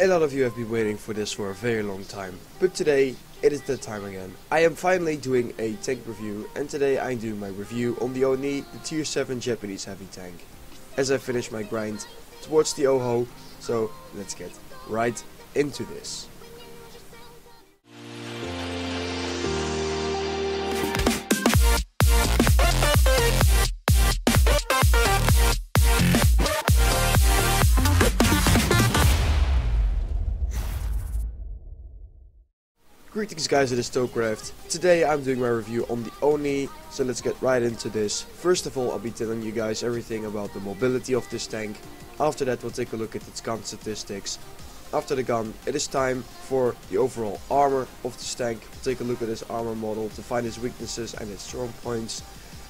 A lot of you have been waiting for this for a very long time, but today it is the time again. I am finally doing a tank review and today I'm doing my review on the Oni, the tier 7 Japanese heavy tank. As I finish my grind towards the Oho, so let's get right into this. Greetings guys, it is Thocraft. Today I'm doing my review on the Oni, so let's get right into this. First of all, I'll be telling you guys everything about the mobility of this tank. After that we'll take a look at its gun statistics. After the gun, it is time for the overall armor of this tank. We'll take a look at his armor model to find his weaknesses and his strong points.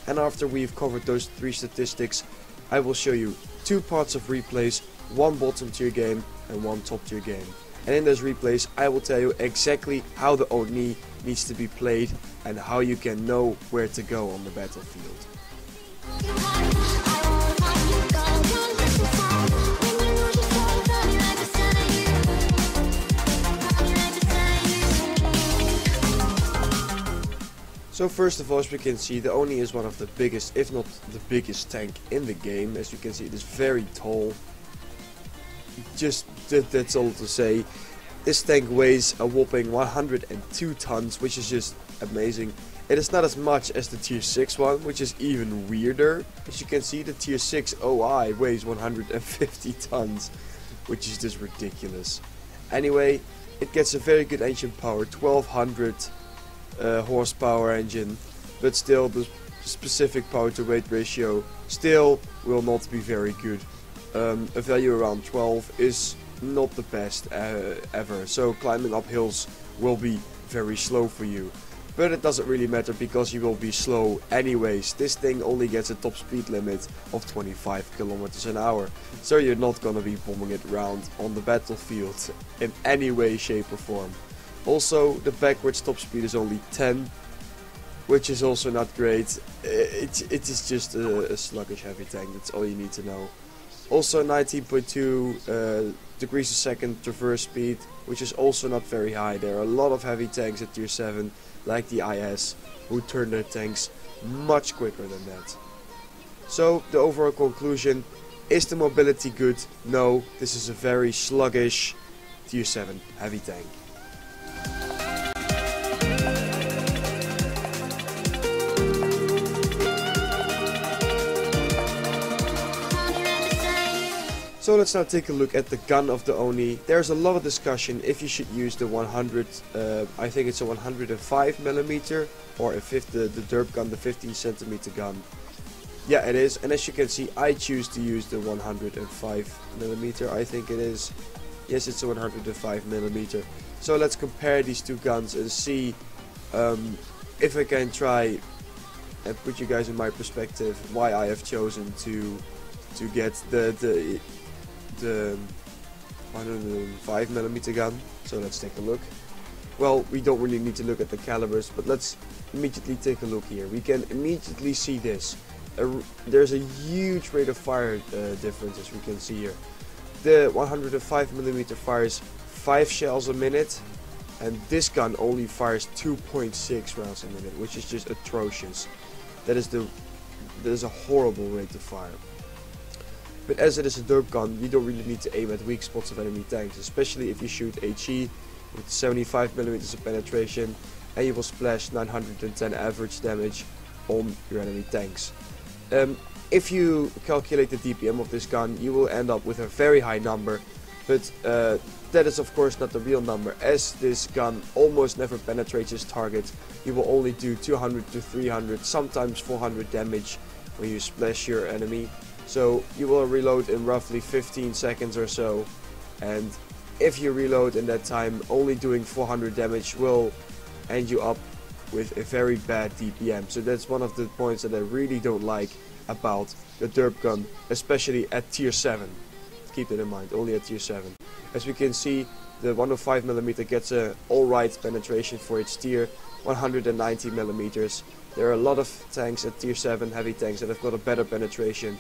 And after we've covered those three statistics, I will show you two parts of replays, one bottom tier game and one top tier game. And in those replays I will tell you exactly how the Oni needs to be played and how you can know where to go on the battlefield. So first of all, as we can see, the Oni is one of the biggest, if not the biggest tank in the game. As you can see, it is very tall. Just that, that's all to say. This tank weighs a whopping 102 tons, which is just amazing. It is not as much as the tier 6 one, which is even weirder. As you can see, the tier 6 OI weighs 150 tons, which is just ridiculous. Anyway, it gets a very good engine power, 1200 uh, horsepower engine, but still the specific power to weight ratio still will not be very good. Um, a value around 12 is not the best uh, ever, so climbing up hills will be very slow for you. But it doesn't really matter because you will be slow anyways. This thing only gets a top speed limit of 25 kilometers an hour. So you're not gonna be bombing it around on the battlefield in any way, shape or form. Also, the backwards top speed is only 10, which is also not great. It, it is just a, a sluggish heavy tank, that's all you need to know. Also 19.2 uh, degrees a second traverse speed, which is also not very high. There are a lot of heavy tanks at tier 7, like the IS, who turn their tanks much quicker than that. So the overall conclusion, is the mobility good? No, this is a very sluggish tier 7 heavy tank. So let's now take a look at the gun of the Oni. There's a lot of discussion if you should use the 100, uh, I think it's a 105 millimeter, or if the, the derp gun, the 15 centimeter gun. Yeah, it is. And as you can see, I choose to use the 105 millimeter. I think it is. Yes, it's a 105 millimeter. So let's compare these two guns and see um, if I can try and put you guys in my perspective why I have chosen to to get the the the 105 millimeter gun. So let's take a look. Well, we don't really need to look at the calibers, but let's immediately take a look here. We can immediately see this. There's a huge rate of fire uh, difference as we can see here. The 105 millimeter fires 5 shells a minute, and this gun only fires 2.6 rounds a minute, which is just atrocious. That is the that is a horrible rate of fire. But as it is a derp gun, you don't really need to aim at weak spots of enemy tanks, especially if you shoot HE with 75mm of penetration and you will splash 910 average damage on your enemy tanks. Um, if you calculate the DPM of this gun, you will end up with a very high number, but uh, that is of course not the real number, as this gun almost never penetrates its target. You will only do 200 to 300, sometimes 400 damage when you splash your enemy, so you will reload in roughly 15 seconds or so. And if you reload in that time, only doing 400 damage will end you up with a very bad DPM. So that's one of the points that I really don't like about the derp gun, especially at tier 7. Keep that in mind, only at tier 7. As we can see, the 105mm gets a alright penetration for its tier, 190mm. There are a lot of tanks at tier 7, heavy tanks, that have got a better penetration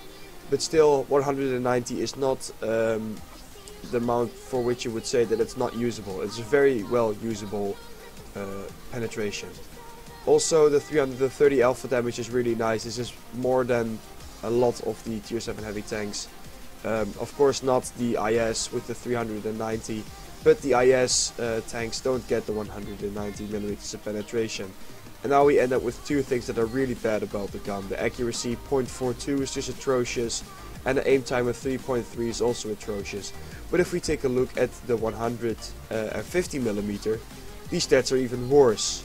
but still 190 is not um, the amount for which you would say that it's not usable. It's a very well usable uh, penetration. Also the 330 alpha damage is really nice. This is more than a lot of the tier 7 heavy tanks. Um, of course not the IS with the 390, but the IS uh, tanks don't get the 190 millimeters of penetration. And now we end up with two things that are really bad about the gun. The accuracy 0.42 is just atrocious, and the aim time of 3.3 is also atrocious. But if we take a look at the 150 uh, millimeter, these stats are even worse.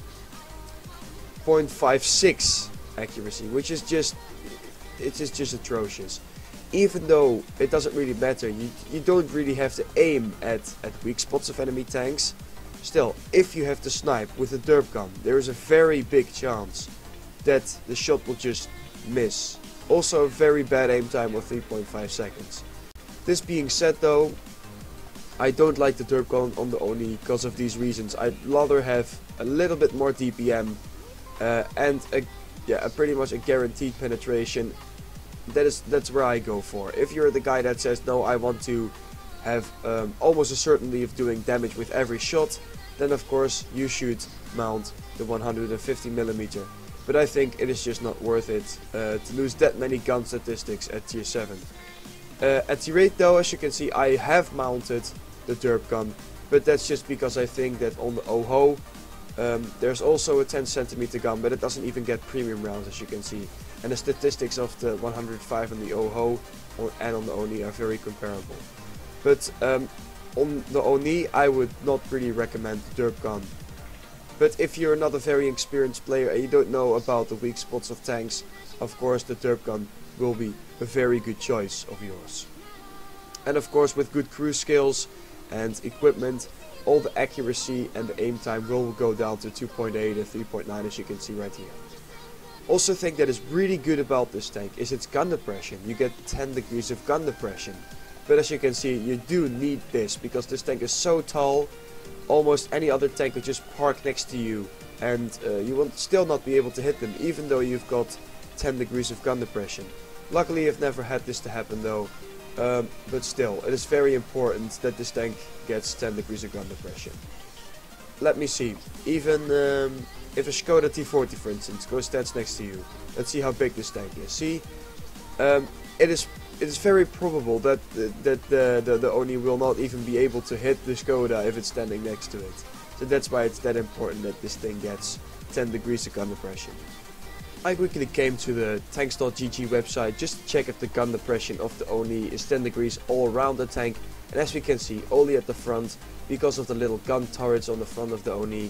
0.56 accuracy, which is just it is just atrocious. Even though it doesn't really matter, you you don't really have to aim at at weak spots of enemy tanks. Still, if you have to snipe with a derp gun, there is a very big chance that the shot will just miss. Also a very bad aim time of 3.5 seconds. This being said though, I don't like the derp gun on the Oni because of these reasons. I'd rather have a little bit more DPM uh, and a, yeah, a pretty much a guaranteed penetration. That is that's where I go for. If you're the guy that says no, I want to have um, almost a certainty of doing damage with every shot, then of course you should mount the 150 millimeter. But I think it is just not worth it uh, to lose that many gun statistics at tier 7. Uh, at tier 8 though, as you can see, I have mounted the derp gun, but that's just because I think that on the OHO um, there's also a 10 centimeter gun, but it doesn't even get premium rounds as you can see. And the statistics of the 105 on the OHO and on the ONI are very comparable. But um, on the ONI I would not really recommend the derp gun. But if you're not a very experienced player and you don't know about the weak spots of tanks, of course the derp gun will be a very good choice of yours. And of course with good crew skills and equipment, all the accuracy and the aim time will go down to 2.8 and 3.9 as you can see right here. Also thing that is really good about this tank is its gun depression. You get 10 degrees of gun depression. But as you can see you do need this because this tank is so tall almost any other tank could just park next to you and uh, you will still not be able to hit them even though you've got 10 degrees of gun depression. Luckily I've never had this to happen though um, but still, it is very important that this tank gets 10 degrees of gun depression. Let me see. Even um, if a Skoda T40 for instance goes stands next to you. Let's see how big this tank is. See, um, it is it is very probable that that the, the the Oni will not even be able to hit the Skoda if it's standing next to it. So that's why it's that important that this thing gets 10 degrees of gun depression. I quickly came to the tanks.gg website just to check if the gun depression of the Oni is 10 degrees all around the tank and as we can see only at the front because of the little gun turrets on the front of the Oni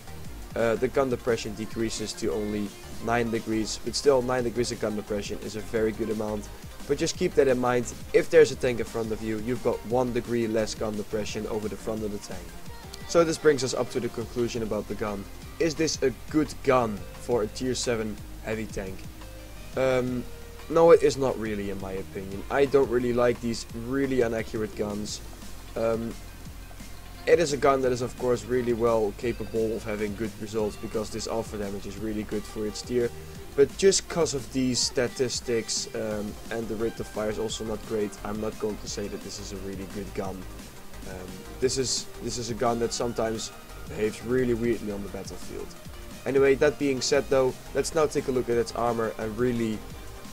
uh, the gun depression decreases to only 9 degrees but still 9 degrees of gun depression is a very good amount but just keep that in mind if there's a tank in front of you you've got 1 degree less gun depression over the front of the tank. So this brings us up to the conclusion about the gun. Is this a good gun for a tier 7 heavy tank. Um, no, it is not really in my opinion. I don't really like these really inaccurate guns. Um, it is a gun that is of course really well capable of having good results because this alpha damage is really good for its tier. But just because of these statistics um, and the rate of fire is also not great, I'm not going to say that this is a really good gun. Um, this is this is a gun that sometimes behaves really weirdly on the battlefield. Anyway, that being said though, let's now take a look at its armor and really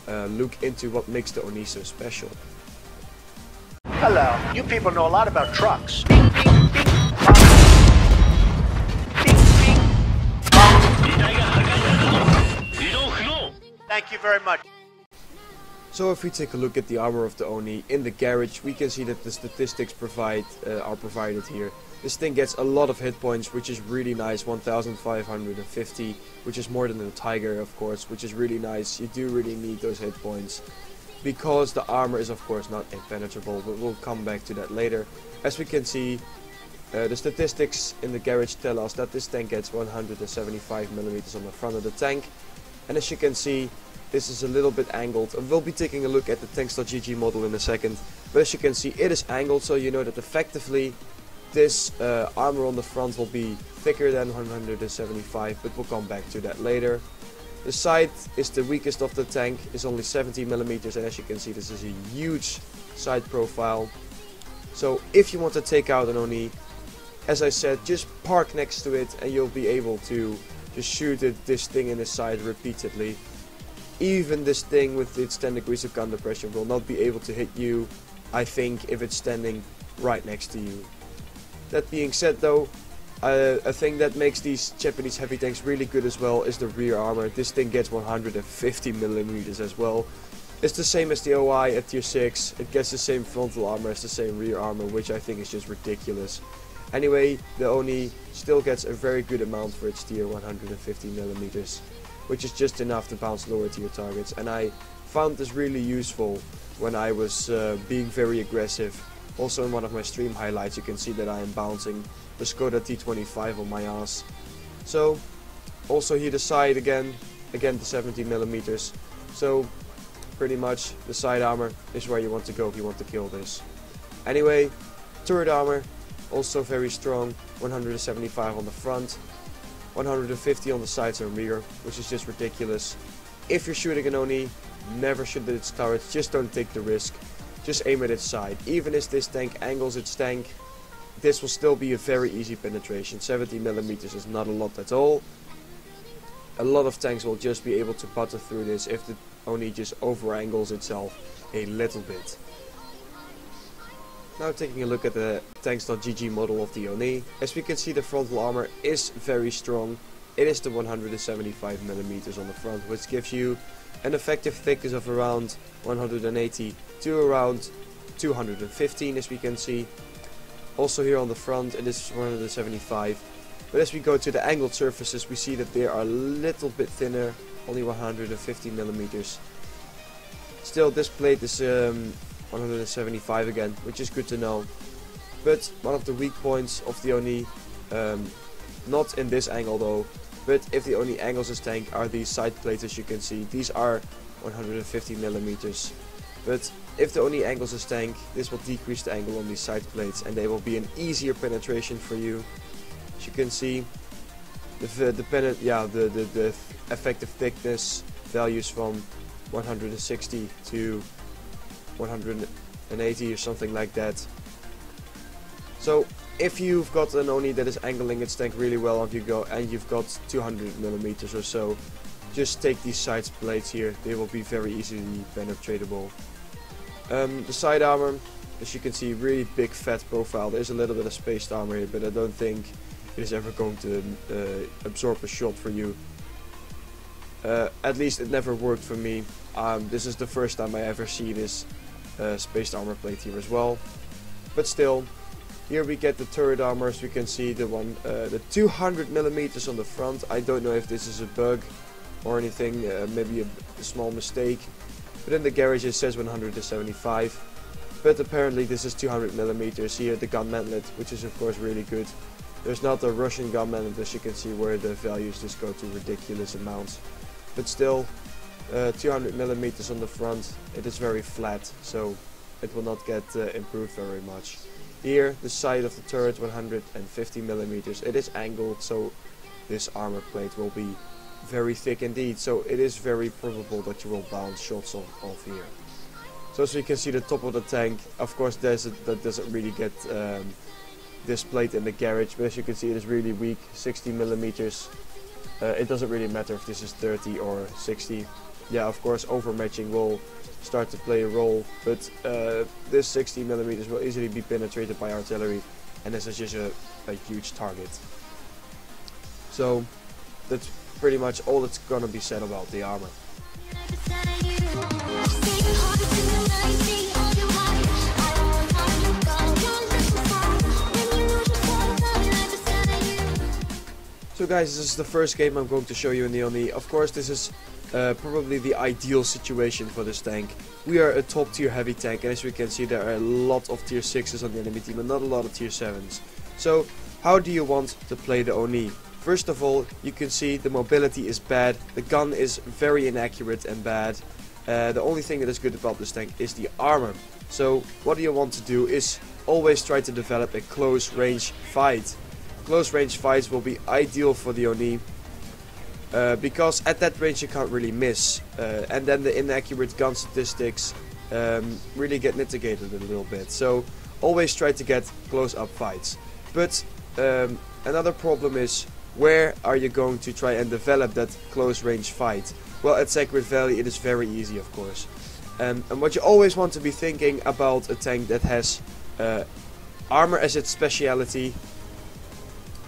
uh, look into what makes the Oni so special. Hello, you people know a lot about trucks. Thank you very much. So if we take a look at the armor of the Oni in the garage, we can see that the statistics provide uh, are provided here. This thing gets a lot of hit points, which is really nice, 1550, which is more than the Tiger, of course, which is really nice. You do really need those hit points, because the armor is of course not impenetrable, but we'll come back to that later. As we can see, uh, the statistics in the garage tell us that this tank gets 175 millimeters on the front of the tank, and as you can see, this is a little bit angled. And we'll be taking a look at the tanks.gg model in a second. But as you can see, it is angled, so you know that effectively this uh, armor on the front will be thicker than 175, but we'll come back to that later. The side is the weakest of the tank, is only 70 millimeters, and as you can see, this is a huge side profile. So if you want to take out an Oni, as I said, just park next to it and you'll be able to just shoot it, this thing in the side repeatedly. Even this thing with its 10 degrees of gun depression will not be able to hit you, I think, if it's standing right next to you. That being said though, uh, a thing that makes these Japanese heavy tanks really good as well is the rear armor. This thing gets 150 millimeters as well. It's the same as the OI at tier 6. It gets the same frontal armor as the same rear armor, which I think is just ridiculous. Anyway, the Oni still gets a very good amount for its tier 150 millimeters, which is just enough to bounce lower to your targets. And I found this really useful when I was uh, being very aggressive. Also in one of my stream highlights you can see that I am bouncing the Skoda T25 on my ass. So, also here the side again, again the 70 millimeters. So, pretty much the side armor is where you want to go if you want to kill this. Anyway, turret armor, also very strong, 175 on the front, 150 on the sides and rear, which is just ridiculous. If you're shooting an Oni, never shoot at its turrets, just don't take the risk. Just aim at its side. Even if this tank angles its tank, this will still be a very easy penetration. 70 millimeters is not a lot at all. A lot of tanks will just be able to butter through this if the Oni just over angles itself a little bit. Now taking a look at the tanks.gg model of the Oni. As we can see the frontal armor is very strong. It is the 175 millimeters on the front which gives you an effective thickness of around 180 to around 215 as we can see. Also here on the front it is 175 but as we go to the angled surfaces we see that they are a little bit thinner, only 150 millimeters. Still this plate is um, 175 again, which is good to know. But one of the weak points of the Oni, um, not in this angle though, but if the Oni angles his tank are these side plates as you can see. These are 150 millimeters. But if the Oni angles his tank, this will decrease the angle on these side plates and they will be an easier penetration for you. As you can see, the the yeah the, the the effective thickness values from 160 to 180 or something like that. So if you've got an Oni that is angling its tank really well and you go and you've got 200 millimeters or so, just take these side plates here. They will be very easily penetratable. Um, the side armor, as you can see, really big fat profile. There's a little bit of spaced armor here, but I don't think it is ever going to uh, absorb a shot for you. Uh, at least it never worked for me. Um, this is the first time I ever see this uh, spaced armor plate here as well. But still, here we get the turret armor as we can see the one, uh, the 200 millimeters on the front. I don't know if this is a bug or anything, uh, maybe a, a, small mistake. But in the garage it says 175. But apparently this is 200 millimeters here, the gun mantlet, which is of course really good. There's not the Russian gun mantlet as you can see where the values just go to ridiculous amounts. But still, uh, 200 millimeters on the front, it is very flat, so it will not get uh, improved very much. Here, the side of the turret 150 millimeters. It is angled, so this armor plate will be very thick indeed. So it is very probable that you will bounce shots off, off here. So as you can see the top of the tank, of course there's a, that doesn't really get um, displayed in the garage, but as you can see it is really weak, 60 millimeters. Uh, it doesn't really matter if this is 30 or 60 yeah, of course, overmatching will start to play a role, but uh, this 60 millimeters will easily be penetrated by artillery, and this is just a, a huge target. So, that's pretty much all that's gonna be said about the armor. So guys, this is the first game I'm going to show you in the Oni. Of course, this is uh, probably the ideal situation for this tank. We are a top tier heavy tank and as we can see there are a lot of tier 6s on the enemy team and not a lot of tier 7s. So how do you want to play the Oni? First of all you can see the mobility is bad, the gun is very inaccurate and bad. Uh, the only thing that is good about this tank is the armor. So what do you want to do is always try to develop a close range fight. Close range fights will be ideal for the Oni uh, because at that range you can't really miss. Uh, and then the inaccurate gun statistics um, really get mitigated a little bit. So always try to get close up fights. But um, another problem is where are you going to try and develop that close range fight? Well, at Sacred Valley it is very easy, of course. Um, and what you always want to be thinking about a tank that has uh, armor as its speciality,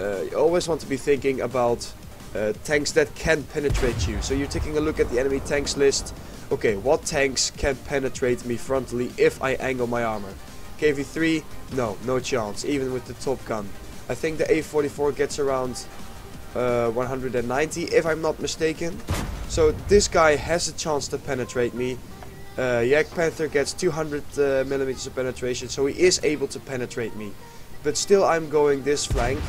uh, you always want to be thinking about uh, tanks that can penetrate you. So you're taking a look at the enemy tanks list. Okay, what tanks can penetrate me frontally if I angle my armor? KV-3, no, no chance, even with the top gun. I think the A44 gets around uh, 190 if I'm not mistaken. So this guy has a chance to penetrate me. Uh, Jagdpanther gets 200 uh, millimeters of penetration, so he is able to penetrate me. But still I'm going this flank,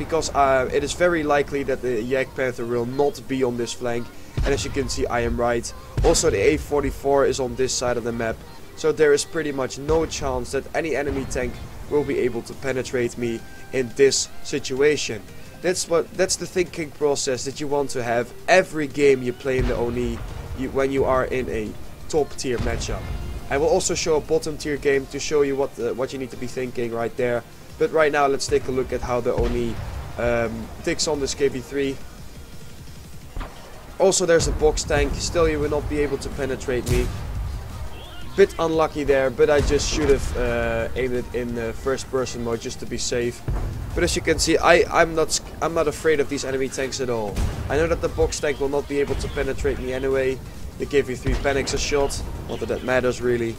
because uh, it is very likely that the Jagdpanther will not be on this flank. And as you can see, I am right. Also, the A44 is on this side of the map. So there is pretty much no chance that any enemy tank will be able to penetrate me in this situation. That's what that's the thinking process that you want to have every game you play in the Oni you, when you are in a top tier matchup. I will also show a bottom tier game to show you what uh, what you need to be thinking right there. But right now let's take a look at how the Oni um, takes on this KV-3. Also there's a box tank, still you will not be able to penetrate me. Bit unlucky there, but I just should have uh, aimed it in uh, first person mode just to be safe. But as you can see, I, I'm not I'm not afraid of these enemy tanks at all. I know that the box tank will not be able to penetrate me anyway. The KV-3 panics a shot, not that that matters really.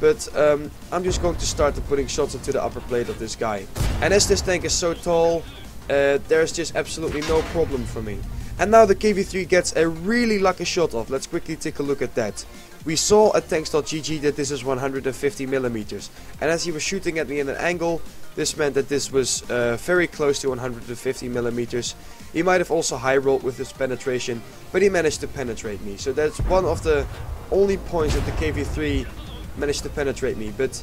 But um, I'm just going to start putting shots into the upper plate of this guy. And as this tank is so tall, uh, there's just absolutely no problem for me. And now the KV-3 gets a really lucky shot off. Let's quickly take a look at that. We saw at tanks.gg that this is 150 millimeters, and as he was shooting at me in an angle, this meant that this was uh, very close to 150 millimeters. He might have also high rolled with his penetration, but he managed to penetrate me. So that's one of the only points that the KV-3 managed to penetrate me. But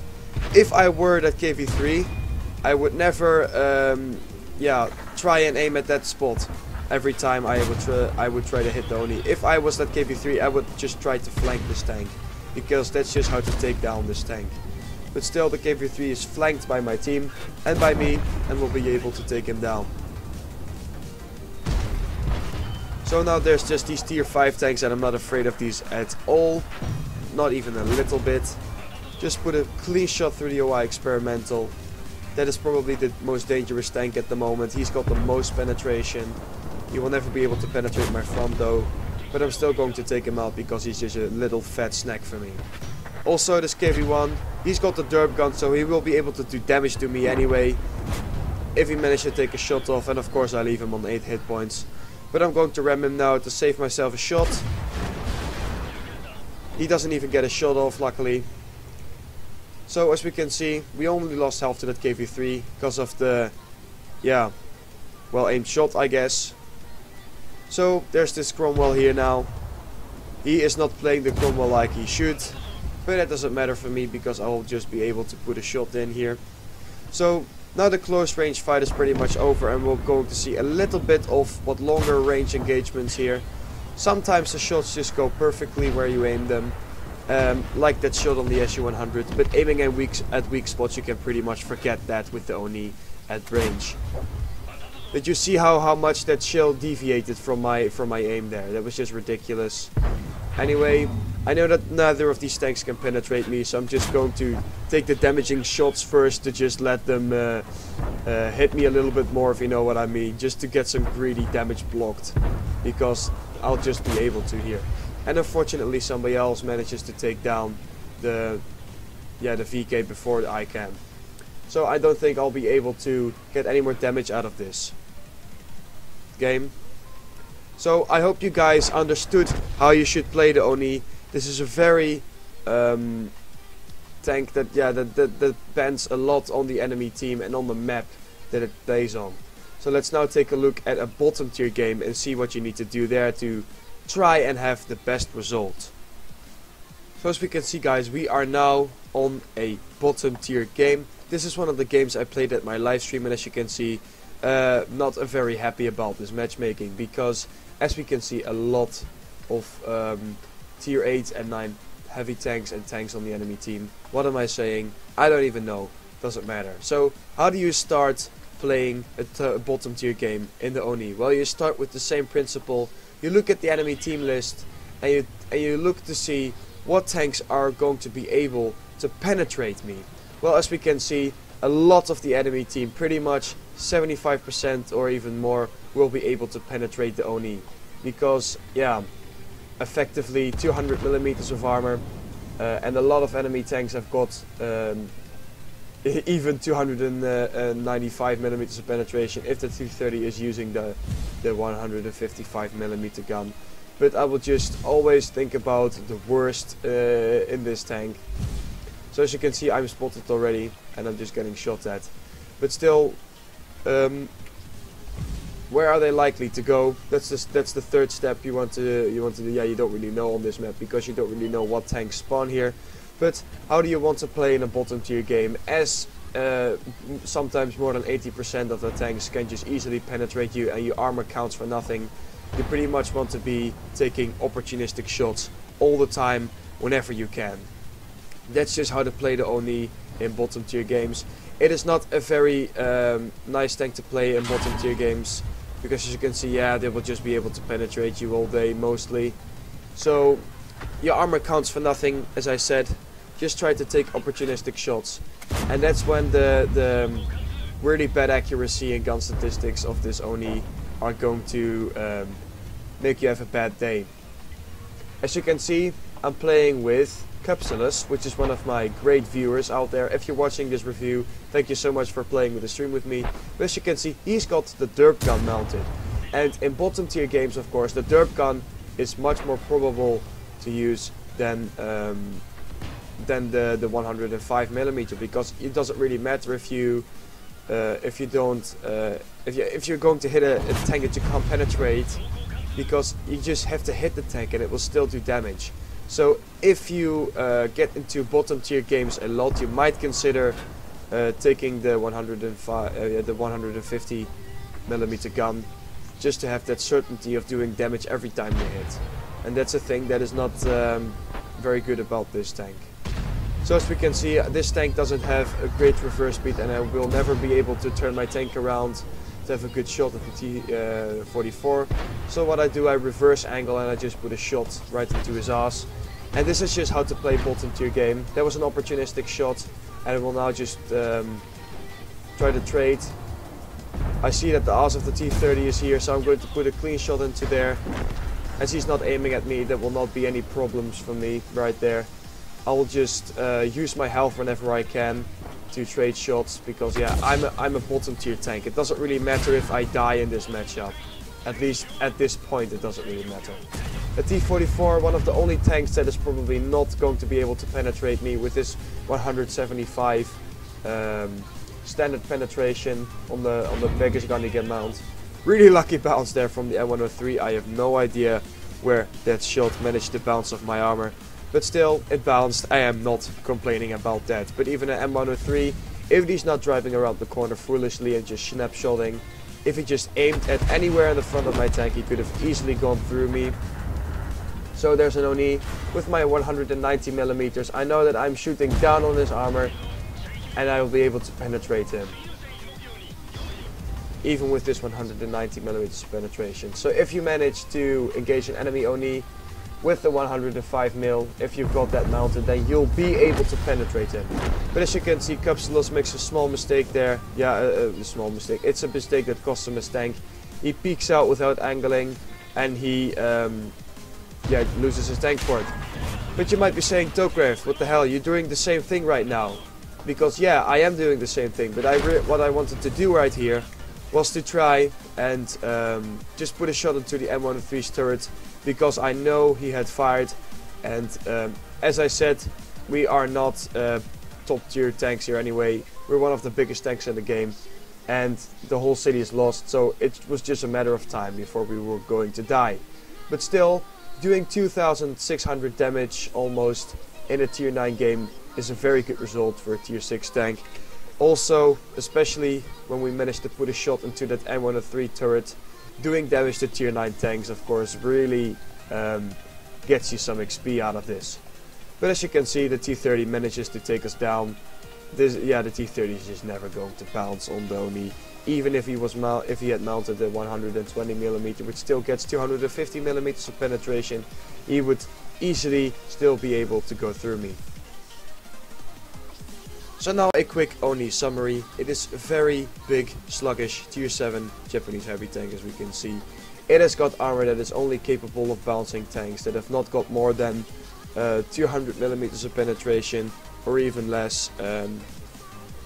if I were that KV-3, I would never, um, yeah, try and aim at that spot every time I would I would try to hit the Oni. If I was that KV-3, I would just try to flank this tank, because that's just how to take down this tank. But still, the KV-3 is flanked by my team and by me, and will be able to take him down. So now there's just these tier 5 tanks and I'm not afraid of these at all. Not even a little bit. Just put a clean shot through the OI experimental. That is probably the most dangerous tank at the moment. He's got the most penetration. He will never be able to penetrate my front though. But I'm still going to take him out because he's just a little fat snack for me. Also this KV-1, he's got the derp gun so he will be able to do damage to me anyway. If he manages to take a shot off and of course I leave him on 8 hit points. But I'm going to ram him now to save myself a shot. He doesn't even get a shot off luckily. So as we can see, we only lost health to that KV-3 because of the, yeah, well aimed shot I guess. So there's this Cromwell here now. He is not playing the Cromwell like he should. But that doesn't matter for me because I'll just be able to put a shot in here. So now the close range fight is pretty much over and we're going to see a little bit of what longer range engagements here. Sometimes the shots just go perfectly where you aim them. Um, like that shot on the SU-100, but aiming at weak, at weak spots you can pretty much forget that with the Oni at range. Did you see how, how much that shell deviated from my from my aim there? That was just ridiculous. Anyway, I know that neither of these tanks can penetrate me, so I'm just going to take the damaging shots first to just let them uh, uh, hit me a little bit more, if you know what I mean. Just to get some greedy damage blocked, because I'll just be able to here. And unfortunately somebody else manages to take down the yeah the VK before I can. So I don't think I'll be able to get any more damage out of this game. So I hope you guys understood how you should play the Oni. This is a very um, tank that yeah that, that that depends a lot on the enemy team and on the map that it plays on. So let's now take a look at a bottom tier game and see what you need to do there to try and have the best result. So as we can see guys, we are now on a bottom tier game. This is one of the games I played at my live stream and as you can see, uh, not very happy about this matchmaking because as we can see a lot of um, tier 8 and 9 heavy tanks and tanks on the enemy team. What am I saying? I don't even know. doesn't matter. So how do you start playing a, bottom tier game in the Oni? Well, you start with the same principle. You look at the enemy team list and you, and you look to see what tanks are going to be able to penetrate me. Well, as we can see, a lot of the enemy team, pretty much 75% or even more, will be able to penetrate the Oni. Because, yeah, effectively 200 millimeters of armor, uh, and a lot of enemy tanks have got um, even 295 millimeters of penetration if the T30 is using the the 155 millimeter gun. But I will just always think about the worst uh, in this tank. So as you can see, I'm spotted already, and I'm just getting shot at. But still, um, where are they likely to go? That's the that's the third step you want to you want to do. Yeah, you don't really know on this map because you don't really know what tanks spawn here. But how do you want to play in a bottom tier game? As uh, sometimes more than 80% of the tanks can just easily penetrate you and your armor counts for nothing. You pretty much want to be taking opportunistic shots all the time whenever you can. That's just how to play the Oni in bottom tier games. It is not a very um, nice tank to play in bottom tier games because as you can see yeah they will just be able to penetrate you all day mostly so your armor counts for nothing as I said just try to take opportunistic shots and that's when the the um, really bad accuracy and gun statistics of this Oni are going to um, make you have a bad day as you can see I'm playing with Cupsulus, which is one of my great viewers out there. If you're watching this review, thank you so much for playing with the stream with me. But as you can see, he's got the derp gun mounted. And in bottom tier games, of course, the derp gun is much more probable to use than um, than the the 105 millimeter because it doesn't really matter if you uh, if you don't uh, if you if you're going to hit a, a tank that you can't penetrate because you just have to hit the tank and it will still do damage. So if you uh, get into bottom tier games a lot, you might consider uh, taking the 105, uh, the 150 millimeter gun, just to have that certainty of doing damage every time you hit. And that's a thing that is not um, very good about this tank. So as we can see, this tank doesn't have a great reverse speed, and I will never be able to turn my tank around to have a good shot at the T44. Uh, so what I do, I reverse angle and I just put a shot right into his ass. And this is just how to play bottom tier game. That was an opportunistic shot and I will now just um, try to trade. I see that the ass of the T30 is here, so I'm going to put a clean shot into there. As he's not aiming at me, there will not be any problems for me right there. I will just uh, use my health whenever I can to trade shots because yeah, I'm a, I'm a bottom tier tank. It doesn't really matter if I die in this matchup. At least at this point it doesn't really matter. The T-44, one of the only tanks that is probably not going to be able to penetrate me with this 175 um, standard penetration on the on the biggest gun you can mount. Really lucky bounce there from the M103. I have no idea where that shot managed to bounce off my armor. But still, it bounced. I am not complaining about that. But even an M103, if he's not driving around the corner foolishly and just snapshotting, if he just aimed at anywhere in the front of my tank, he could have easily gone through me. So there's an Oni with my 190 millimeters. I know that I'm shooting down on his armor and I will be able to penetrate him. Even with this 190 millimeters penetration. So if you manage to engage an enemy Oni with the 105 mil, if you've got that mounted, then you'll be able to penetrate him. But as you can see, Cupsulus makes a small mistake there. Yeah, a, a, small mistake. It's a mistake that costs him his tank. He peeks out without angling, and he um, yeah loses his tank port. But you might be saying, Thocraft, what the hell? You're doing the same thing right now. Because yeah, I am doing the same thing. But I what I wanted to do right here was to try and um, just put a shot into the M103's turret because I know he had fired and um, as I said we are not uh, top tier tanks here anyway. We're one of the biggest tanks in the game and the whole city is lost so it was just a matter of time before we were going to die. But still doing 2600 damage almost in a tier 9 game is a very good result for a tier 6 tank. Also especially when we managed to put a shot into that M103 turret doing damage to tier 9 tanks of course really um, gets you some XP out of this. But as you can see the T-30 manages to take us down. This yeah the T30 is just never going to bounce on Oni even if he was if he had mounted the 120 millimeter which still gets 250 millimeters of penetration he would easily still be able to go through me so now a quick Oni summary. It is a very big sluggish tier 7 Japanese heavy tank as we can see. It has got armor that is only capable of bouncing tanks that have not got more than uh, 200 millimeters of penetration or even less um,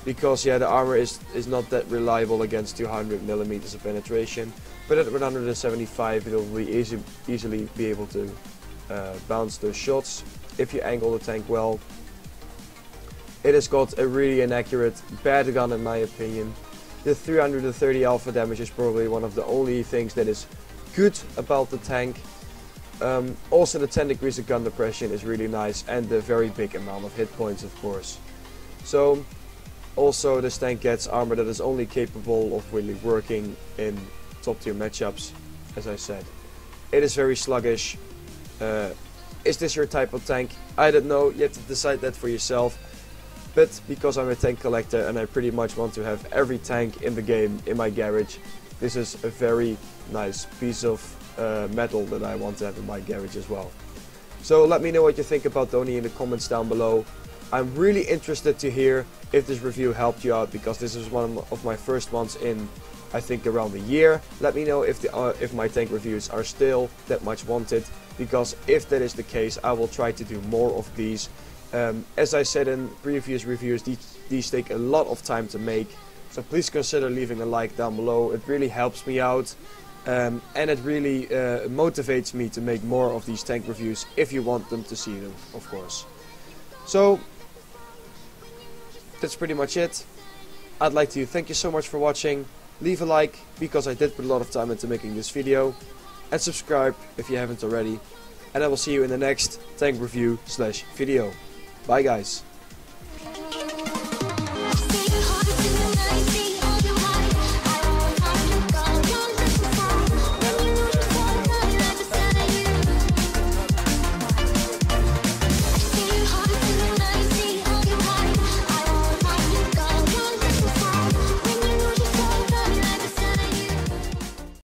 because yeah the armor is is not that reliable against 200 millimeters of penetration. But at 175 it'll be easy, easily be able to uh, bounce those shots. If you angle the tank well it has got a really inaccurate bad gun in my opinion the 330 alpha damage is probably one of the only things that is good about the tank um, also the 10 degrees of gun depression is really nice and the very big amount of hit points of course so also this tank gets armor that is only capable of really working in top tier matchups as I said. It is very sluggish. Uh, is this your type of tank? I don't know, you have to decide that for yourself. But because I'm a tank collector and I pretty much want to have every tank in the game in my garage, this is a very nice piece of uh, metal that I want to have in my garage as well. So let me know what you think about Oni in the comments down below. I'm really interested to hear if this review helped you out because this is one of my first ones in I think around a year. Let me know if the uh, if my tank reviews are still that much wanted because if that is the case I will try to do more of these. Um, as I said in previous reviews these, these take a lot of time to make so please consider leaving a like down below it really helps me out um, and it really uh, motivates me to make more of these tank reviews if you want them to see them of course. So that's pretty much it. I'd like to thank you so much for watching. Leave a like, because I did put a lot of time into making this video. And subscribe if you haven't already. And I will see you in the next tank review slash video. Bye guys.